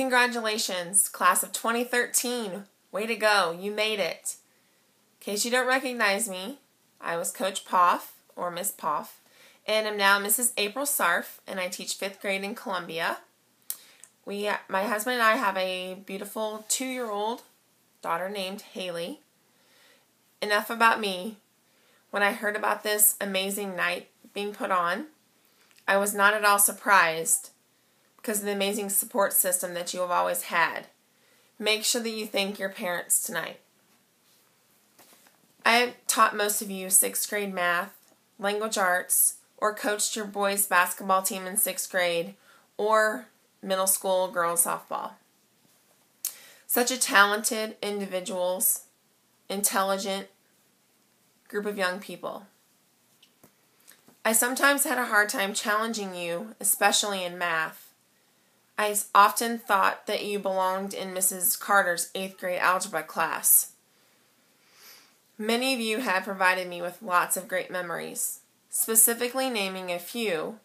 Congratulations, class of 2013. Way to go, you made it. In case you don't recognize me, I was Coach Poff, or Miss Poff, and I'm now Mrs. April Sarff, and I teach fifth grade in Columbia. We, my husband and I have a beautiful two year old daughter named Haley. Enough about me. When I heard about this amazing night being put on, I was not at all surprised because of the amazing support system that you have always had. Make sure that you thank your parents tonight. I taught most of you sixth grade math, language arts, or coached your boys' basketball team in sixth grade, or middle school girls softball. Such a talented individuals, intelligent group of young people. I sometimes had a hard time challenging you, especially in math. I often thought that you belonged in Mrs. Carter's eighth grade algebra class. Many of you have provided me with lots of great memories. Specifically naming a few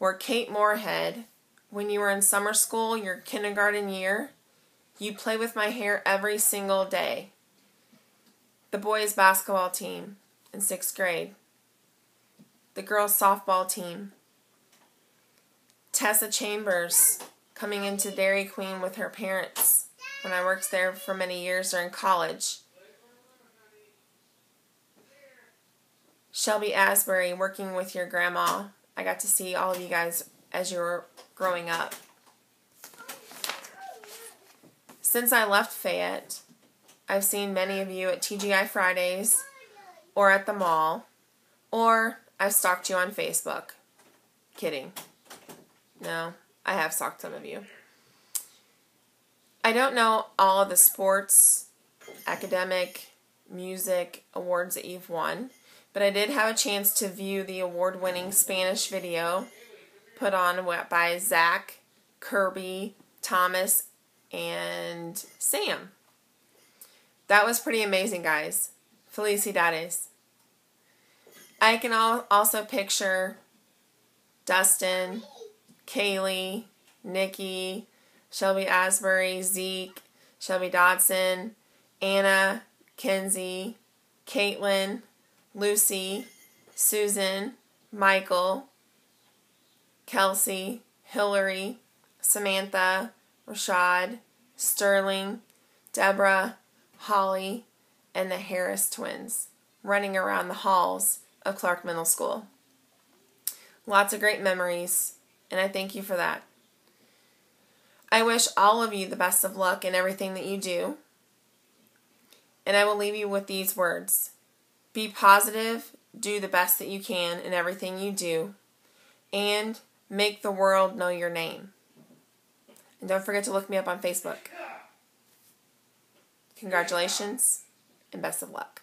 were Kate Moorhead, when you were in summer school, your kindergarten year, you play with my hair every single day. The boys' basketball team in sixth grade. The girls' softball team. Tessa Chambers coming into Dairy Queen with her parents when I worked there for many years during college. Shelby Asbury working with your grandma. I got to see all of you guys as you were growing up. Since I left Fayette, I've seen many of you at TGI Fridays or at the mall, or I've stalked you on Facebook. Kidding. No, I have stalked some of you. I don't know all the sports, academic, music awards that you've won, but I did have a chance to view the award winning Spanish video put on by Zach, Kirby, Thomas, and Sam. That was pretty amazing, guys. Felicidades. I can also picture Dustin, Kaylee, Nikki, Shelby Asbury, Zeke, Shelby Dodson, Anna, Kenzie, Caitlin, Lucy, Susan, Michael, Kelsey, Hillary, Samantha, Rashad, Sterling, Deborah, Holly, and the Harris twins running around the halls of Clark Middle School. Lots of great memories, and I thank you for that. I wish all of you the best of luck in everything that you do. And I will leave you with these words Be positive, do the best that you can in everything you do, and Make the world know your name. And don't forget to look me up on Facebook. Congratulations and best of luck.